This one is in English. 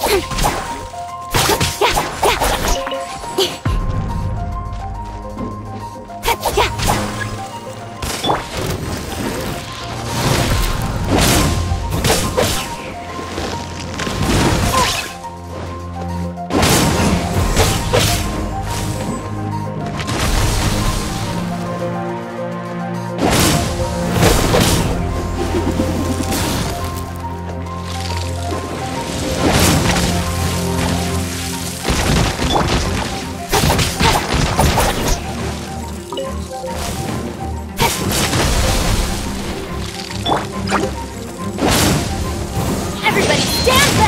Hmph! Everybody stand back!